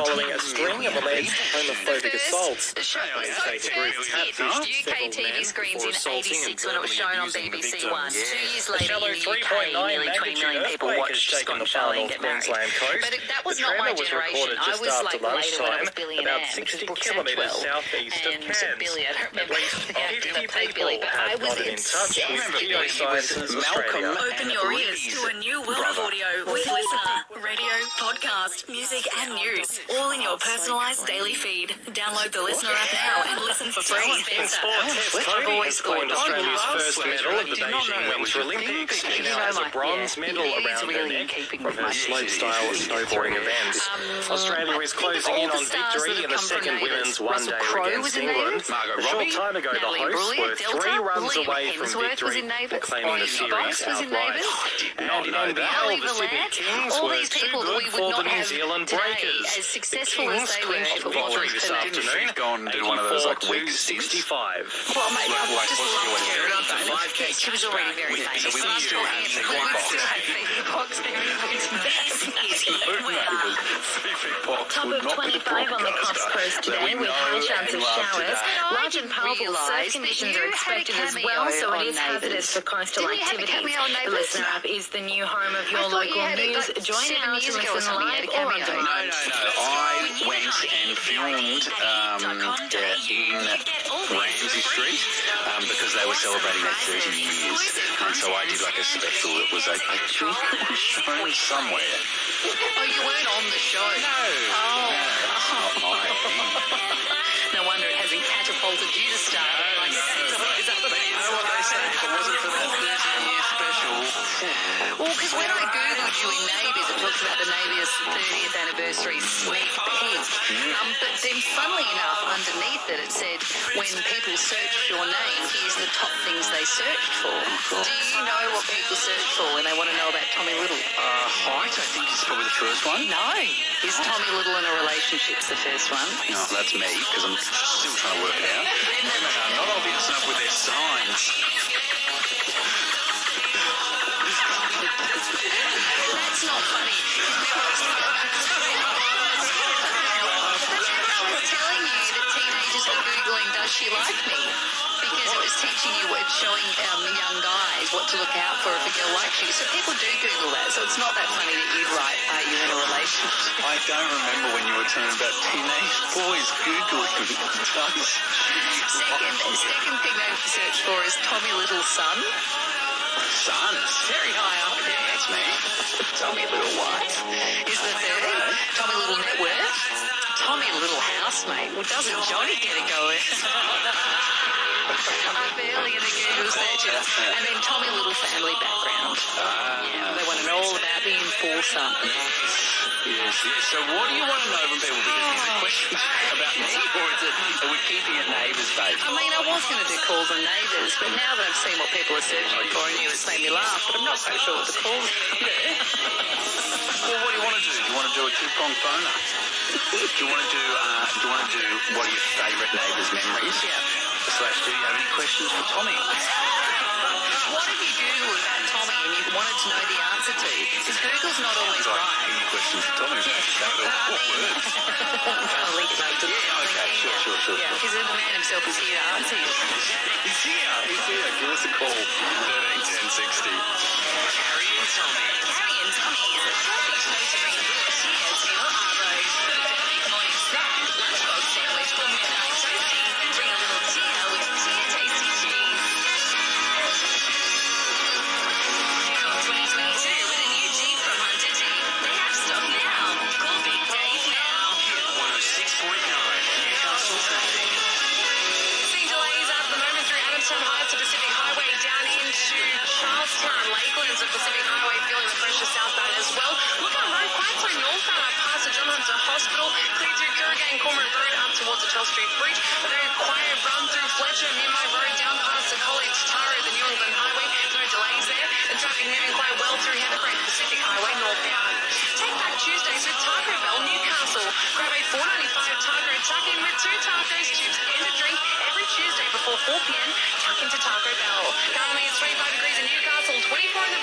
following a string of alleged homophobic assaults. The show was so Fake first hit UK TV screens in assaulting 86 when it was shown on BBC victims. One. Two years later shallow in the UK, 3.9 nearly 20 magnitude million people watched has taken Scott the far Shelley north get married. Coast. But it, that was The not my generation. I was like later when it lunchtime, was Billy and about Ann, 60 because Brooks had kilometres 12, southeast of and Cairns. Billy, I don't At remember least the actor 50 that played people Billy, but I was in touch obsessed with with Billy. Geosciences Malcolm Australia. Open your ears to a new world of audio with Listener. Radio, podcast, music, and news. All in your personalised daily feed. Download the Listener app now and listen for free. In sport, Tess I've Coady always has coined Australia's first medal at the I did not know Beijing Winter Olympics. She now has a bronze medal around her neck from her slopestyle snowboarding events. Um, Australia is closing in on victory in the second women's one-day against England. A short time ago, the hosts were three runs away from victory, claiming the series Box was in outright. And in NBL, the Sydney Kings all were these too people we good would for not the New have Zealand Breakers. Successful as they were. the victory this afternoon. Fifth gone did one of those, like, weak 65. Well, mate, I Like, just love your- Karen Up to Bone. 5K Yes, she was already very famous. So we We still you have- to we Box. still have Fifi Box there. This is Hit No, Weather. Top of not be the 25 on the Coffs broadcaster today with know high chance of love showers. today. Large and powerful realise surf that conditions you are had a expected as well, so on it is hazardous for coastal Didn't have a activities. on The Listener app is the new home of your I thought you local had it, news. like, Join seven now to ago listen something, you had live a or on cameo. No, no, no. I went and filmed um, in Ramsey Street um, because they were celebrating their 30 years. And so I did like a special that was, I, I think it was shown somewhere. Oh, you weren't on the show. No. No, hasn't catapulted you to start. Like, But you know what they say, if it wasn't for that 30 Well, because when I googled you in Neighbours, it talks about the Neighbours 30th anniversary sneak peek. Um, but then, funnily enough, underneath it, it said when people searched your name, here's the top things they searched for. Do you know what people search for when they want to know about Tommy Little? uh, height I think is probably the first one. No. Is Tommy Little in a relationship's the first one? No, that's me because I'm still trying to work it out. Women are not obvious enough with their signs. That's not funny. I was telling you that teenagers were Googling, does she like me? Because it was teaching you, it's showing um, young guys what to look out for if a girl likes you. So people do Google that. So it's not that funny that you'd write, are you in a relationship? I don't remember when you were talking about teenage boys googling does. Second, second thing they search for is Tommy Little son. Sons. Very high up there. Me. Tommy Little wife is the third. Tommy Little net worth. Tommy Little housemate. Well, doesn't Johnny get a go? I'm barely in the Google searches. And then Tommy Little family background. Yeah, they want to know all about the enforcer. Yes, yes. So what do you want to know from people? Because is the question about me or is it are we keeping it neighbours based? I mean, I was going to do calls on neighbours, but now that I've seen what people are searching for in you, it's made me laugh. But I'm not so sure what the calls are. Well, what do you want to do? Do you want to do a two-prong phoner? Do you want to do, uh, do you want to do what are your favourite neighbours' memories? Yeah. Slash, do you have any questions for Tommy? What have you Googled about Tommy and you wanted to know the answer to? Because Google's not always Like, right. any questions for Tommy? Yes. I mean, I'm trying to link it up to Yeah, okay, sure, sure, sure, Yeah, sure. because the man himself is here to answer you. He's here. He's here. Give us a call. 13 10 60. Carrie and Tommy. Carrie and Tommy is a perfect way to bring Tell Street Bridge. A very quiet run through Fletcher, Minmi Road down past the College Tara, the New England Highway. No delays there. And traffic moving quite well through Heatherbrae, Pacific Highway northbound. Take back Tuesdays with Taco Bell, Newcastle. Grab a 495 taco, tuck in with two tacos, chips, and a drink every Tuesday before 4 p.m. Tuck into Taco Bell. Currently it's 25 degrees in Newcastle, 24 in the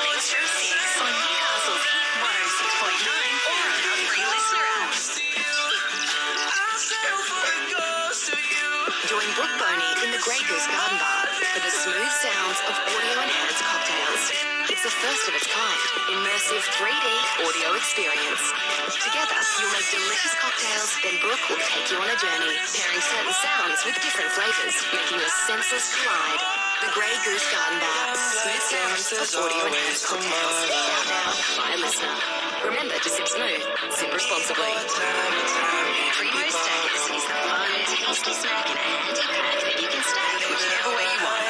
Goose Garden Bar for the smooth sounds of audio-enhanced cocktails. It's the first of its kind, immersive 3D audio experience. Together, you'll make delicious cocktails, then Brooke will take you on a journey, pairing certain sounds with different flavors, making your senses collide. The Grey Goose Garden Bar, smooth sounds of audio-enhanced cocktails. Out now, by a listener. Remember to sip smooth, sip responsibly. Primo Stackers is the fun, tasty snack in a handy pack that you can stack whichever way you want.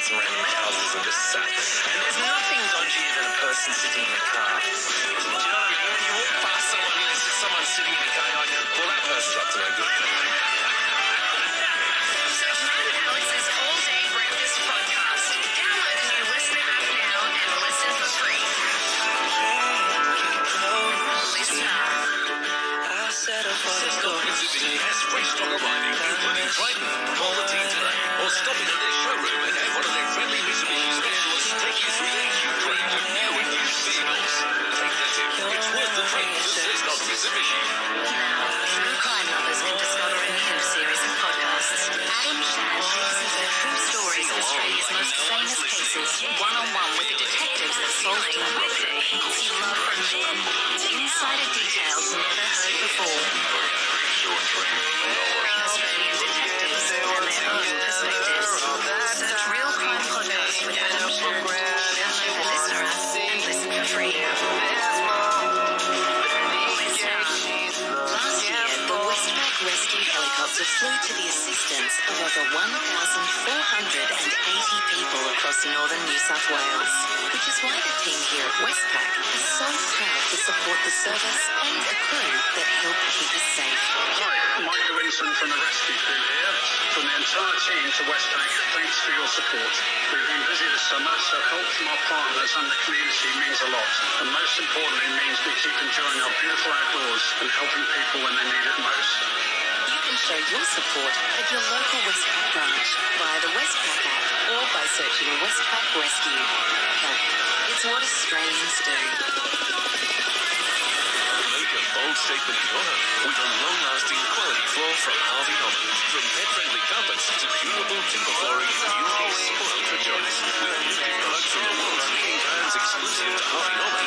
Some random houses and just sat. And there's nothing dodgier than a person sitting in a car. Insider details never heard before. Detectives and their Real Crime Podcast with Adam Listener and listen for free. Last year, the Westpac rescue helicopter flew to the assistance of over 1,480 people across northern New South Wales, which is why the team here at Westpac is so proud to support the service and the crew that help keep us safe. Hi, Michael Winson from the rescue crew here. From the entire team to Westpac, thanks for your support. We've been busy this summer, so help from our partners and the community means a lot. And most importantly, means we keep enjoying our beautiful outdoors and helping people when they need it most. Can show your support at your local Westpac branch via the Westpac app or by searching Westpac Rescue. Help. It's what Australians do. Make a bold statement in your home with a long-lasting quality floor from Harvey Norman. From pet-friendly carpets to durable timber flooring, new peace or ultra joints. With innovative products from the world's leading brands exclusive to Harvey Norman,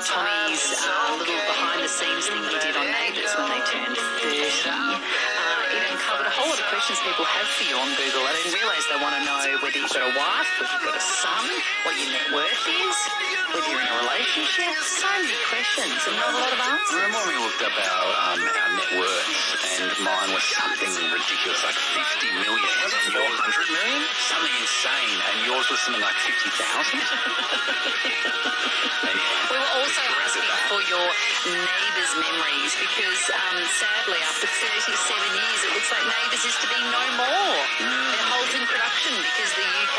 Tommy's uh, little behind the scenes thing he did on Neighbours when they turned 30, questions people have for you on Google. I didn't realise they want to know whether you've got a wife, whether you've got a son, what your net worth is, whether you're in a relationship. So many questions and not a lot of answers. Remember when we looked up our, um, our net worth and mine was something ridiculous, like 50 million. Was it 400 million? Something insane. And yours was something like 50,000? anyway. We were also asking for your neighbours' memories because um, sadly, after 37 years, it looks like Neighbours is to be no more. It holds in production because the UK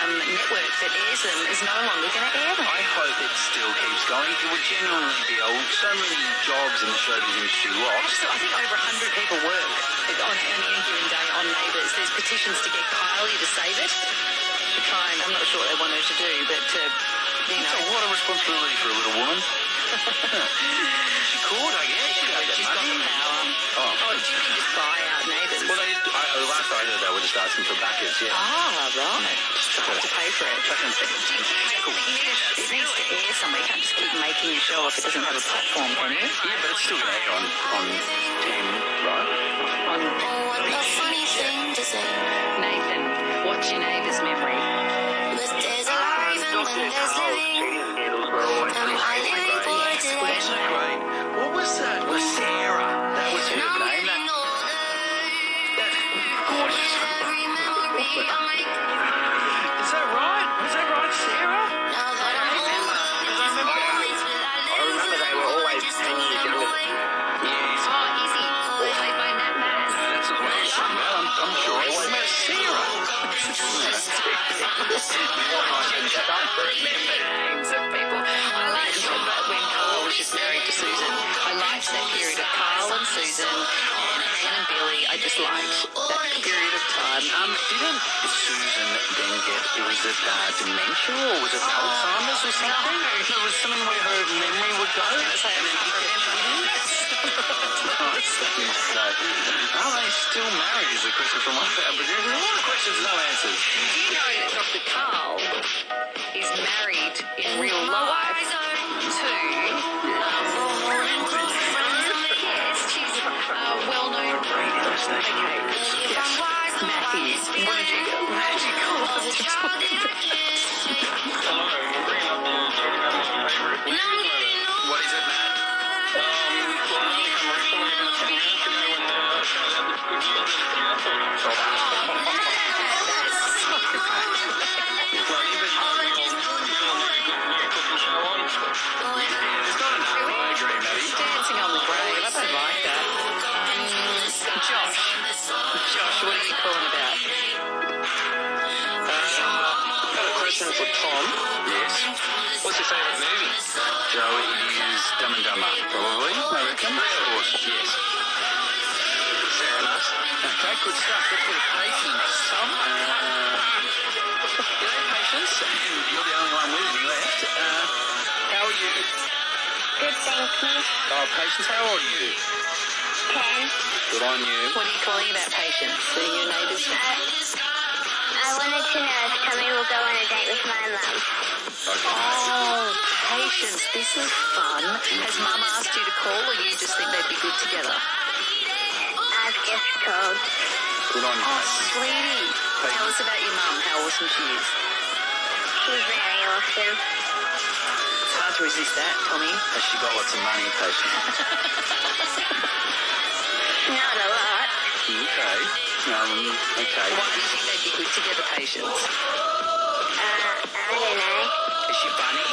um, network that airs them is no longer going to air them. I hope it still keeps going. It would genuinely be old. So many jobs in the showbiz industry lost. So I think over 100 people work on, on any given day on Neighbours. There's petitions to get Kylie to save it. To try and, I'm not sure what they want her to do, but to, you know. It's a lot of responsibility for a little woman. she could, I guess. Just asking for backers, yeah. Ah, right. Just Have to pay for it. Chuck in some- Do you keep making, but you need to, it needs to air somewhere. You can't just keep making a show if it doesn't have a platform, can you? Yeah, but it's still going to air on, on 10, right? On What a funny thing to say. Nathan, what's your neighbour's memory? But there's a life and then there's living. Am I living for today? So great. What was that? Was Sarah? That was her And I'm name. Is that right? Was that right, Sarah? Now that I'm older, these moments will I live remember they were always just 10 years another younger. way. Yes. Oh, Izzy, played by Nat Bass. That's what I was talking about. I'm, I'm sure it was about Sarah. Names of just married to Susan. I liked that period of Karl and Susan and Anne and Billy. I just liked that period of time. Um, didn't Susan then get, was it uh, dementia or was it Alzheimer's or something? There was something where her memory would go. That's how and then I it remember. Nice to say. Are they still married is a question from one of our producers. A lot of questions, no answers. Do you know that Dr. Karl is married in real life Oh, they are Tom. Yes. What's your favourite movie? Joey is Dumb and Dumber, probably. I reckon. Of course, yes. Fair enough. Okay, good stuff. Let's go patience. Tom, uh, g'day, patience. You're the only one with any left. Uh, how are you? Good, thank you. Oh, patience, how old are you? Ten. Good on you. What are you calling about patience? Are your neighbours? I wanted to Tommy will go on a date with my mum. Oh, patience. This is fun. Has Mum asked you to call, or you just think they'd be good together? I've just called. Good on you, Oh, patience. sweetie. Tell us about your mum. How awesome she is. She's very awesome. It's hard to resist that, Tommy. Has she got lots of money, patience? Okay. Um, okay. Why do you think they'd be good together, patience? Uh, I don't know. Is she funny?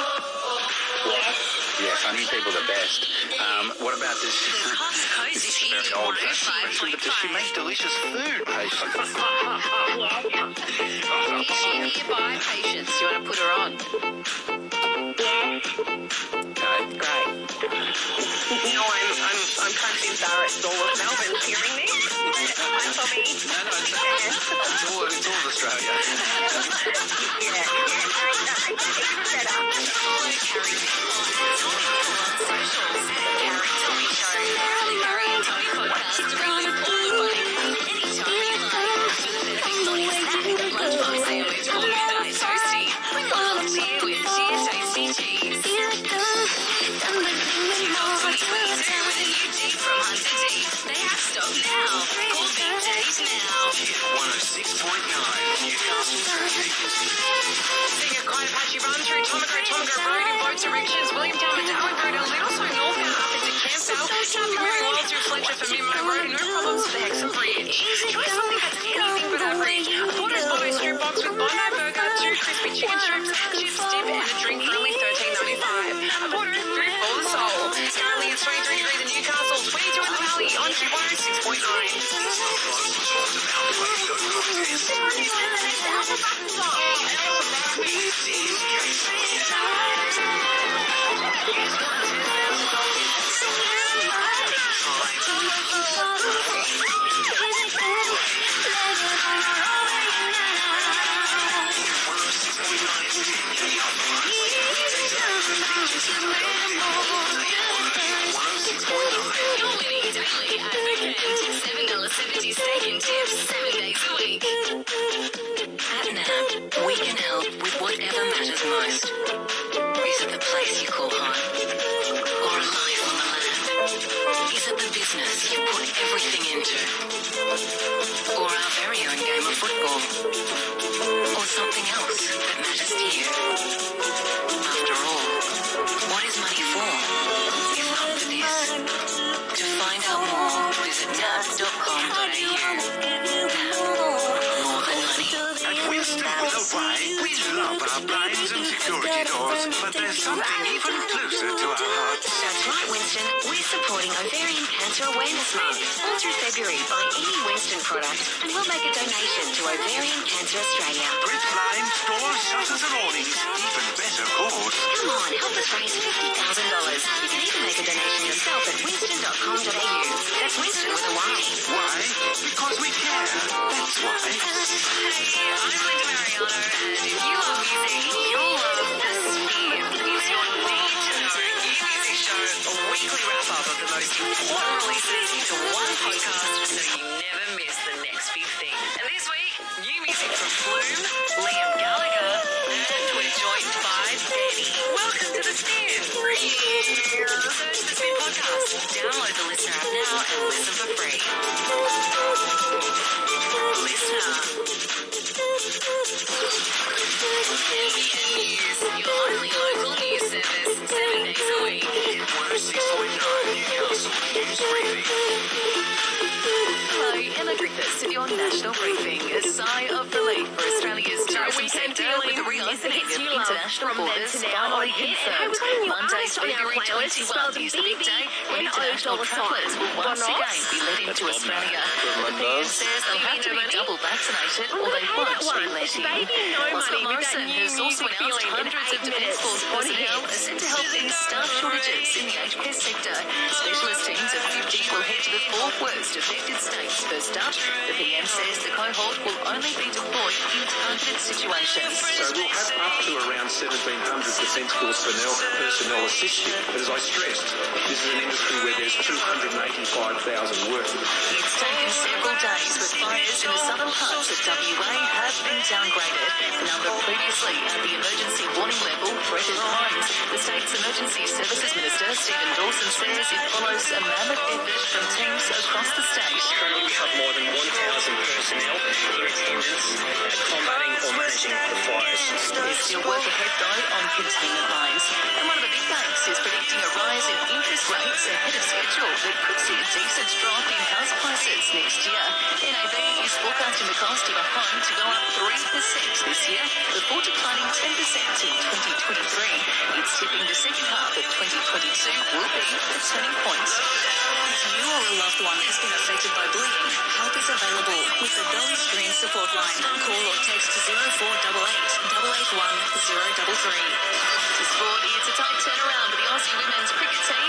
Yes. Yeah, funny people the best. Um, what about this? this is a very old fashioned question, but does she make delicious food, patience? Is she nearby, patience? Do you want to put her on? Yes. Okay. Great. No, I'm, I'm, I'm punching Barrett's all of Melbourne hearing this. I'm Tommy. No, no, it's, it's, all, it's all of Australia. Even better. They have stock now. Call box burger, two crispy chicken strips, chips dip, and a drink for only thirteen ninety five. A Porter's food for the soul. Currently it's 23 degrees in Newcastle, 22 in the Valley, on to 106.9. Get the weekend. $7.70 second tips. $7. Our blinds and security doors, but there's something even closer to our hearts. That's right, Wynstan. We're supporting Ovarian Cancer Awareness Month. All through February, buy any Wynstan product and we'll make a donation to Ovarian Cancer Australia. Brick blinds, doors, shutters and awnings, even better cause. Come on, help us raise $50,000. You can even make a donation yourself at wynstan.com.au. That's Wynstan with a Y. Why? Because we care. That's why. Hey, I'm Linda Marigliano, and if you love music, you'll love The Sphere. It's your weekly wrap up of the most important releases into one podcast so you never miss Your national briefing. A sigh of relief for Australia's tourism sector with the dealing reopening with the of you love international borders to now finally on Hit. confirmed. Hey, we've got a new Monday, artist on our February playlist 21 spelled is the big day when B-B-N-O international dollar travellers sign. will once Bonos? again be let into Australia. The PM says they'll have to be double vaccinated or they Hey, won't that one. be let It's in. Baby No While Money Scott with that Morrison new has also music announced feeling in hundreds of eight Defence minutes Force on personnel Hit. are set to help in staff shortages in the aged care sector. Specialist teams of 50 will head to the fourth worst affected states first up. The PM says the cohort will only be deployed in targeted situations. So we'll have up to around 1,700 Defence Force personnel, personnel assisting. But as I stressed, this is an industry where there's 285,000 workers. It's taken several days, with fires in the southern parts of WA been downgraded. The number previously at the emergency warning level threatened homes. The state's emergency services minister, Stephen Dawson, says it follows a mammoth effort from teams across the state. Currently, we have more than 1,000 personnel in attendance at combating or managing the fires. There's still work ahead, though, on containment lines. And one of the big banks is predicting a rise in interest rates ahead of schedule that could see a decent drop in house prices next year. NAB is forecasting the cost of a home to go up 3% this year before declining 10% in 2023. It's tipping the second half of 2022 will be the turning point. If you or a loved one has been affected by bullying, help is available with the Dolly's Dream Support Line. Call or text 0488 881 033. To sport, it's a tight turnaround for the Aussie women's cricket team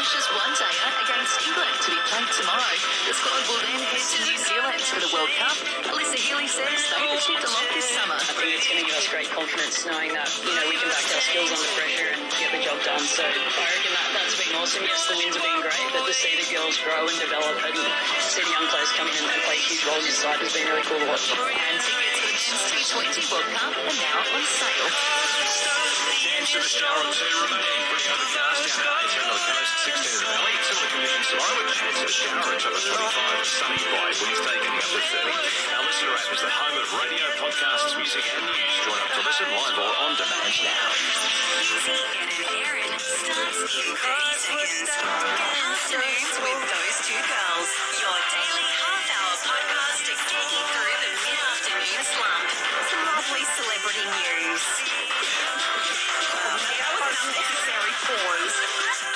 with one one-dayer against England to be played tomorrow. The squad will then head to New Zealand for the World Cup. Alyssa Healy says they've achieved a lot this summer. I think it's going to give us great confidence knowing that, you know, we can back our skills under pressure and get the job done. So I reckon that that's been awesome. Yes, the wins have been great, but to see the girls grow and develop and see the young players come in and, and play huge roles inside has been really cool to watch. And tickets Women's T20 World Cup are now on sale. Chance of a shower or two remaining. Pretty overcast down at 18 on the coast, 16 the valley. Similar conditions a shower of 25. Sunny to 30. Our listener app is the home of radio, podcasts, music and news. Join to listen live or on demand now. Aaron starts in 30 seconds. Afternoons with those two girls. Your daily half-hour podcast to get you through lovely celebrity news. Unnecessary.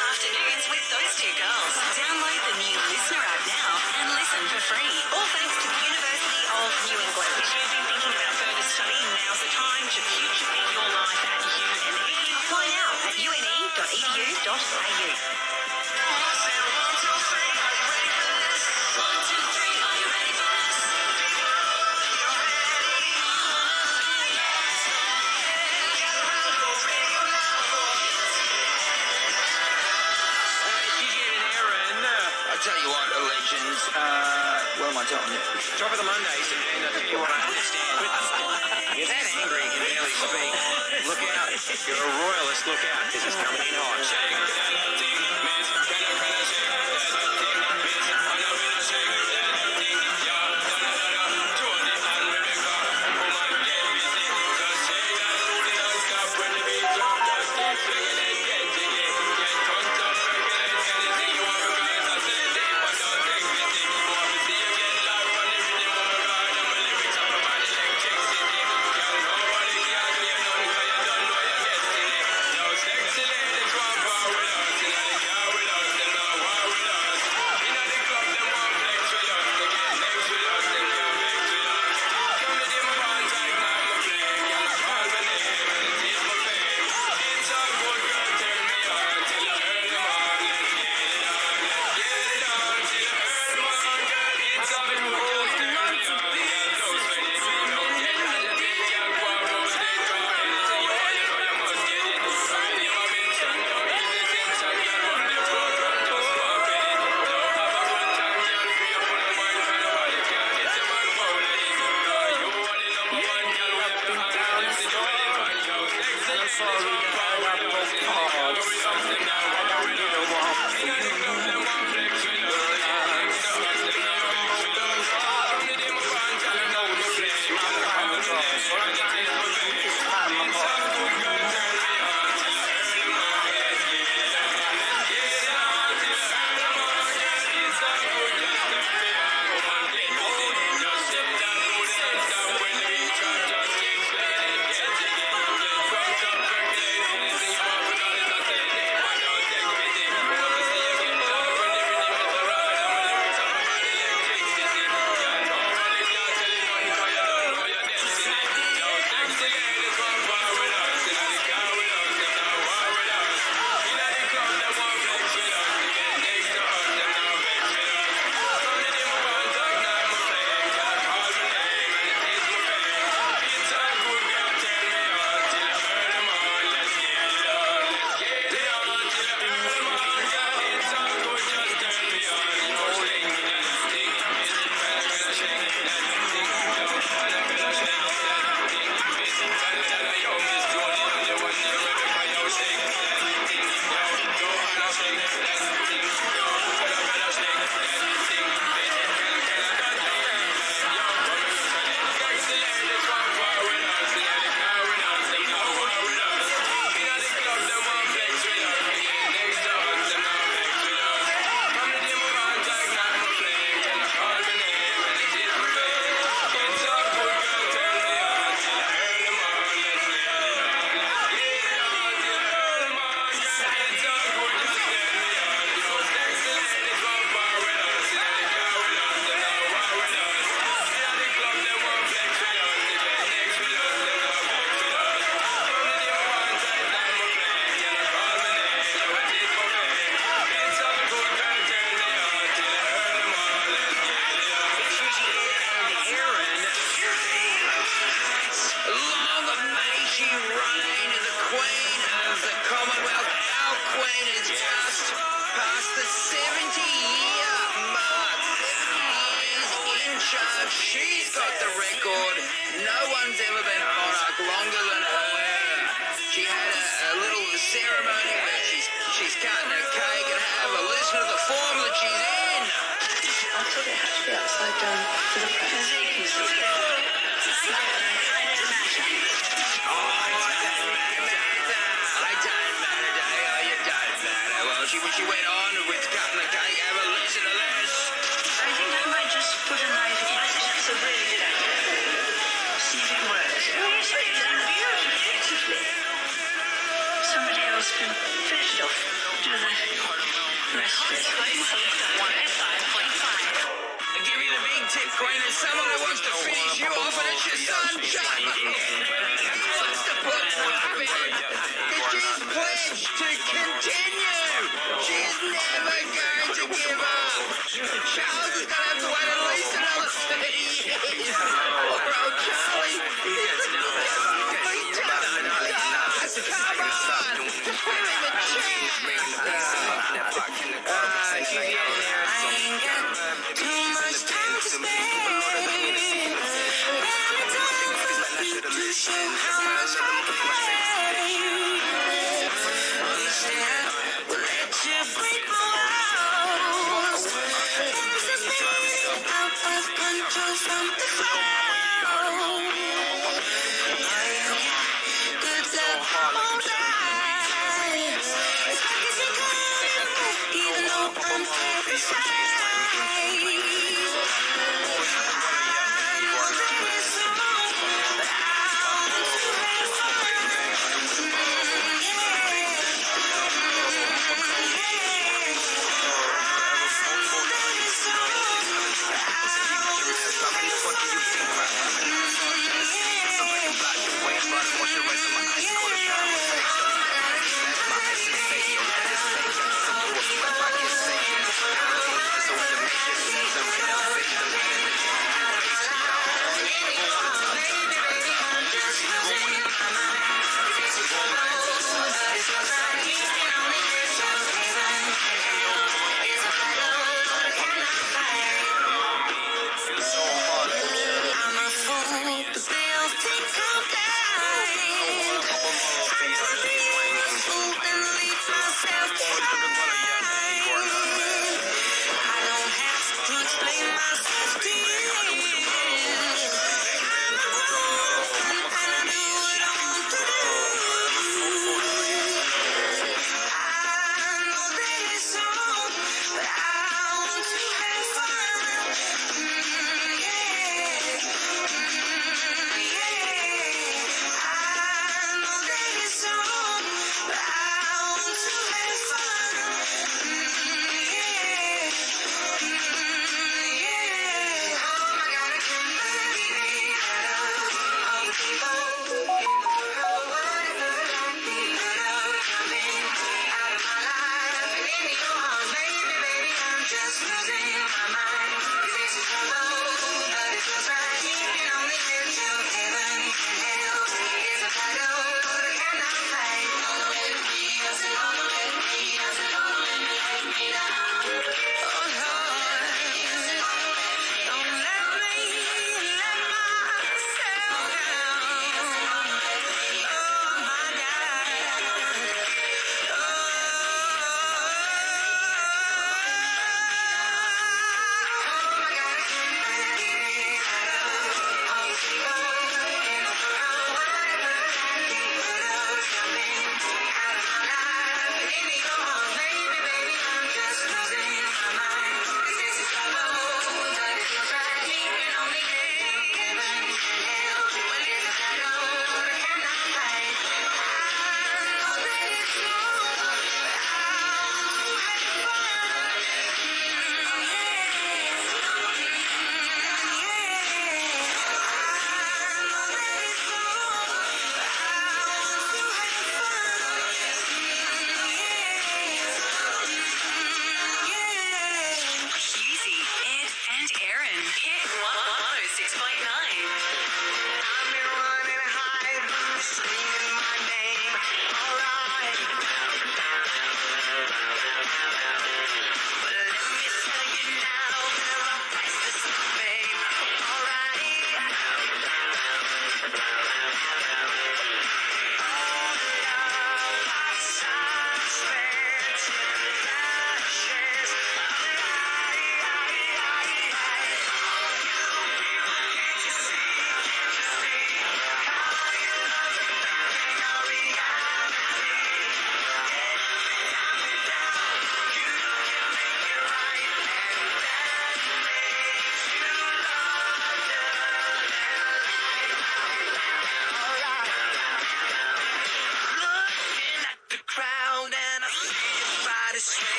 Afternoons with those two girls. Download the new Listener app now and listen for free. All thanks to the University of New England. If you've been thinking about further study, now's the time to future-fit your life at UNE. Apply now at une.edu.au. tell you what, legends. Uh, what am I telling you? Top of the Mondays, and I tell you what, I understand. You're that angry, you can barely speak. Look out. You're a royalist. Look out, because it's coming in hot. is just past the 70 year mark. in charge. She's got the record. No one's ever been monarch longer than her. She had a, little ceremony where she's, she's cutting a cake and have a listen to the form that she's in. I down for the present. She went on with the cake. Have a listen to this. I think I might just put a knife in it. It's a really good idea. See if it works. Oh, say it's done beautifully. Somebody else can finish it off. Do the rest of it. I give you the big tip, Queen. There's someone who wants to finish you off, and it's your son, Chuck.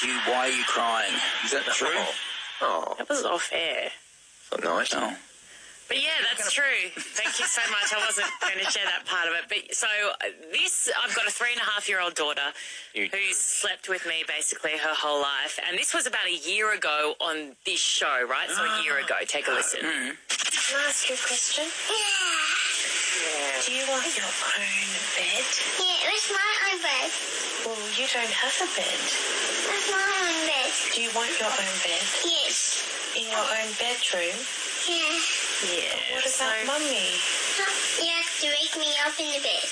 Said you, why are you crying? Is that true? Oh, that was off air. Not nice. Oh. But yeah, that's true. Thank you so much. I wasn't going to share that part of it. But so uh, this, I've got a three and a half year old daughter You- who's slept with me basically her whole life. And this was about a year ago on this show, right? So a year ago. Take a listen. Can I ask you a question? Do you want your own bed? Yeah, it's my own bed. Well, you don't have a bed. That's my own bed. Do you want your own bed? Yes. In your own bedroom? Yeah. Yeah. What about mummy? You have to wake me up in the bed.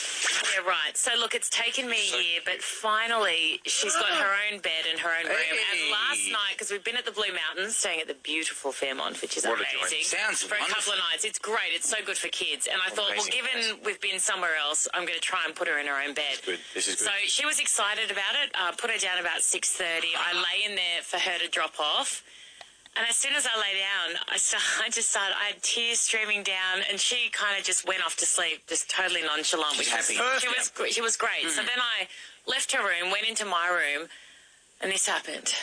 Yeah, right. So look, it's taken me a year, but finally she's got her own bed and her own room. And last night, because we've been at the Blue Mountains, staying at the beautiful Fairmont, which is What amazing, Sounds for a couple of nights. It's great. It's so good for kids. And I thought, well, given we've been somewhere else, I'm going to try and put her in her own bed. Good. This is good. So she was excited about it. Uh, put her down about six thirty. I lay in there for her to drop off. And as soon as I lay down, I, start, I just started, I had tears streaming down, and she kind of just went off to sleep, just totally nonchalant. She's which was- happy. She was, she was great. So mm. then I left her room, went into my room, and this happened.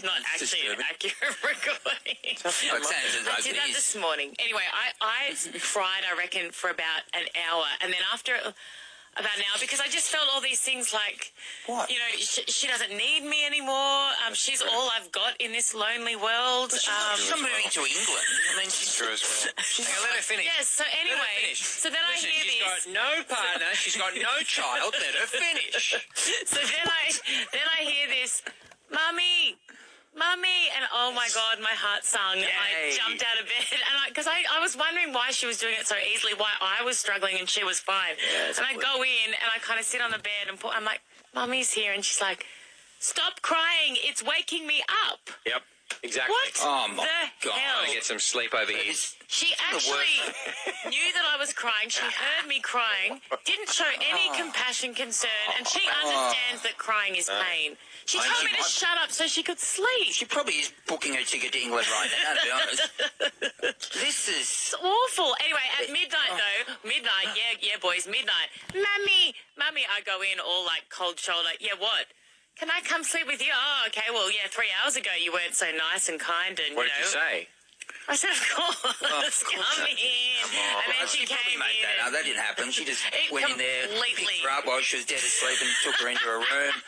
It's not actually an accurate recording. It sounds I did it that is. this morning. Anyway, I, I cried, I reckon, for about an hour. And then after about an hour, because I just felt all these things like, What? you know, she, she doesn't need me anymore. Um, she's all I've got in this lonely world. She's not, Um, she's not moving to England. I mean, she's True as well. She's Hang let her finish. Yes, so anyway, so then Listen, I hear she's this. got no partner. She's got no child. Let her finish. so then I then I hear this, mummy, mummy, and oh my god, my heart sung. I jumped out of bed, and I because I, I was wondering why she was doing it so easily, why I was struggling and she was fine. and I go in and I kind of sit on the bed and put, I'm like, mummy's here, and she's like, stop crying, it's waking me up. Yep. Exactly. What Oh, my the God. hell? Gotta get some sleep over here. She actually knew that I was crying. She heard me crying, didn't show any ah. compassion, concern, and she ah. understands that crying is uh, pain. She I told she me to might- shut up so she could sleep. She probably is booking her ticket to England right now, to be honest. this is. It's awful. Anyway, at midnight oh. though, midnight, yeah, yeah, boys, midnight. Mummy, mummy, I go in all like cold shoulder. Yeah, what? Can I come sleep with you? Oh, okay. Well, yeah. Three hours ago, you weren't so nice and kind, and What you did know. you say? I said, of course, oh, come in. And then she, She probably came made in. that and- up. That didn't happen. She just It went in there, completely- picked her up while she was dead asleep, and took her into her room.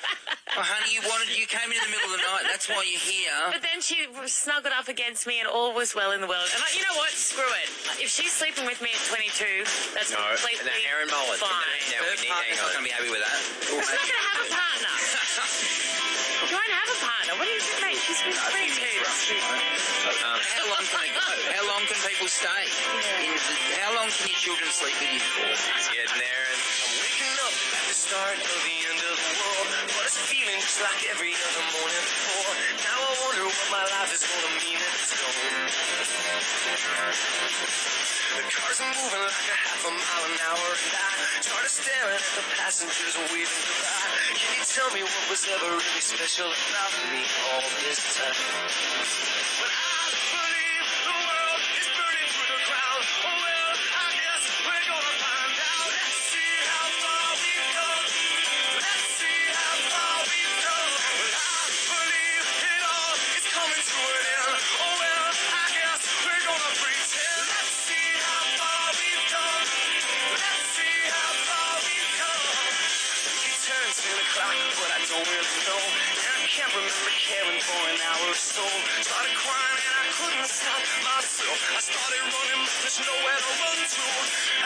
Oh, honey, you wanted. You came in in the middle of the night. That's why you're here. But then she snuggled up against me, and all was well in the world. And I, you know what? Screw it. If she's sleeping with me at 22, that's No. completely And that Aaron Mullen. fine. Now we need partner's hang on. going to be happy with that. She's not going to have a partner. You won't have a partner. What do you think? She's with I think it's 22. rough, you know. Um, How long can they go? How long can people stay? In the, how long can your children sleep with you for? easy, Ed and I'm waking up at the start of the end of the world, but it's feeling just like every other morning before. Now I wonder what my life is gonna mean if it's gone. The cars are moving like a half a mile an hour, and I started staring at the passengers waving goodbye. Can you tell me what was ever really special about me all this time? For an hour or so. Started crying and I couldn't stop myself. I started running, but there's nowhere to run to.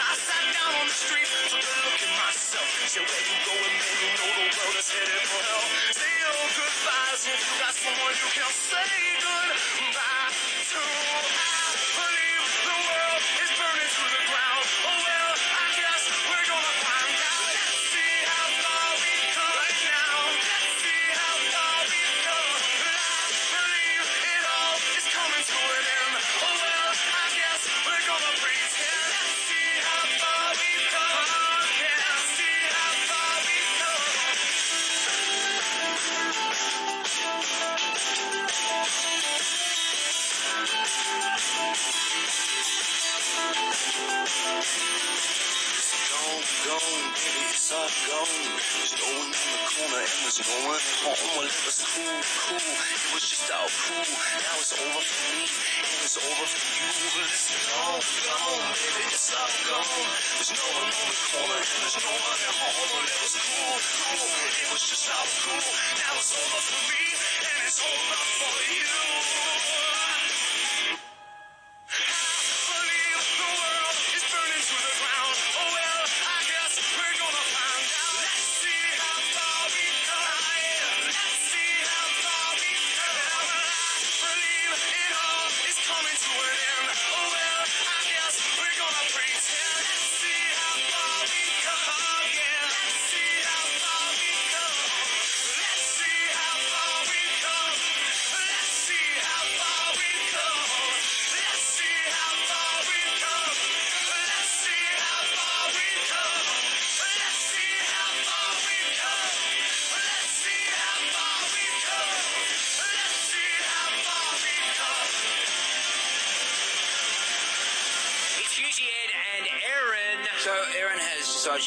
I sat down on the street, took a look at myself. Said, where you going, man? You know the world is headed for hell. Say your goodbyes if you got someone you can say goodbye to. Corner and one at home. Well, it was cool, cool. It was just all cool. Now it's over for me and it's over for you. It's gone, gone, baby, it's all gone. There's no one on the corner and there's no one at home. It was cool, cool. It was just all cool. Now it's over for me and it's over for you.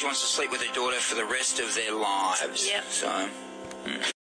She wants to sleep with her daughter for the rest of their lives. Yep. So. Hmm.